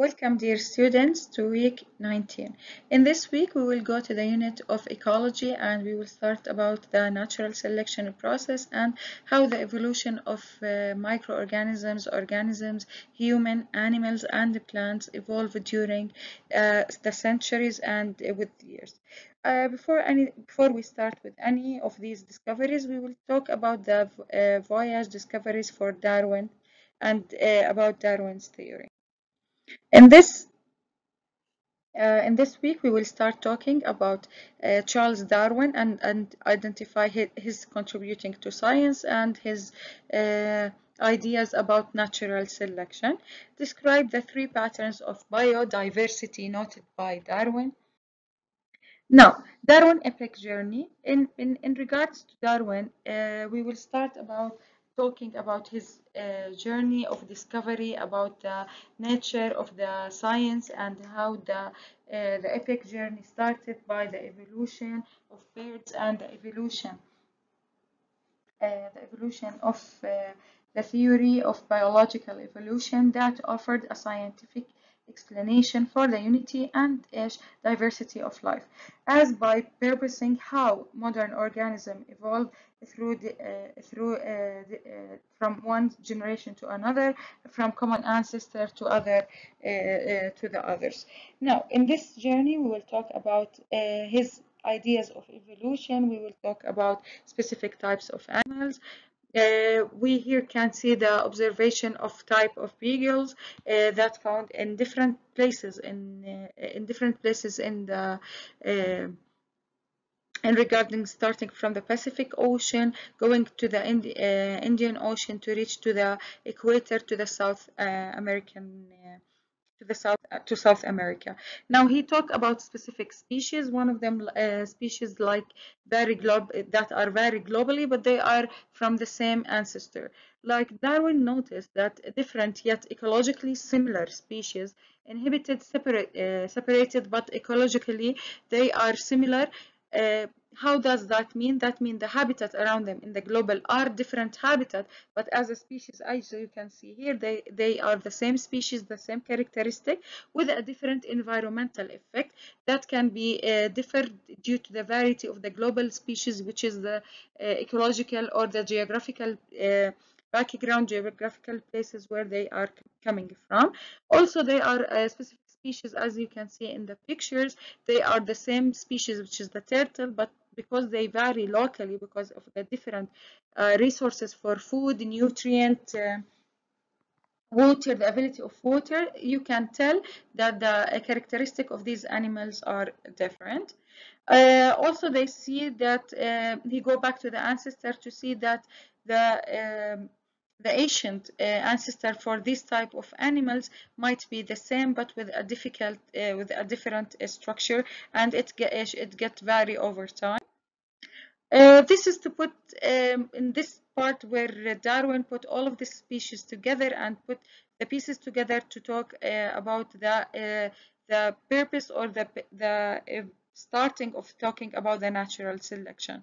Welcome dear students to week 19. In this week we will go to the unit of ecology and we will start about the natural selection process and how the evolution of uh, microorganisms, organisms, human, animals and plants evolved during uh, the centuries and with years. Uh, before any before we start with any of these discoveries we will talk about the uh, voyage discoveries for Darwin and uh, about Darwin's theory. In this uh, in this week, we will start talking about uh, Charles Darwin and, and identify his, his, contributing to science and his uh, ideas about natural selection. Describe the three patterns of biodiversity noted by Darwin. Now, Darwin epic journey. In, in, in regards to Darwin, uh, we will start about talking about his uh, journey of discovery, about the nature of the science and how the, uh, the epic journey started by the evolution of birds and the evolution, uh, the evolution of uh, the theory of biological evolution that offered a scientific explanation for the unity and diversity of life, as by purposing how modern organisms evolved through the, uh, through uh, the, uh, from one generation to another, from common ancestor to other to the others. Now, in this journey, we will talk about his ideas of evolution. We will talk about specific types of animals. Uh, we here can see the observation of type of beagles uh, that found in different places in uh, in different places in the and regarding starting from the Pacific Ocean, going to the uh, Indian Ocean to reach to the equator to the South uh, American uh, to the south uh, to South America. Now he talked about specific species. One of them uh, species like very glob uh, that are very globally, but they are from the same ancestor. Like Darwin noticed that different yet ecologically similar species inhabited separate, uh, separated but ecologically they are similar uh, how does that mean? That means the habitat around them in the global are different habitat, but as a species, as you can see here, they, they are the same species, the same characteristic, with a different environmental effect that can be uh, differed due to the variety of the global species, which is the uh, ecological or the geographical uh, background, geographical places where they are coming from. Also, they are uh, specific species as you can see in the pictures they are the same species which is the turtle but because they vary locally because of the different uh, resources for food nutrient uh, water the ability of water you can tell that the characteristic of these animals are different. Uh, also they see that uh, he go back to the ancestor to see that the um, the ancient uh, ancestor for this type of animals might be the same but with a difficult uh, with a different uh, structure and it get it get vary over time. Uh, this is to put um, in this part where Darwin put all of the species together and put the pieces together to talk uh, about the uh, the purpose or the the starting of talking about the natural selection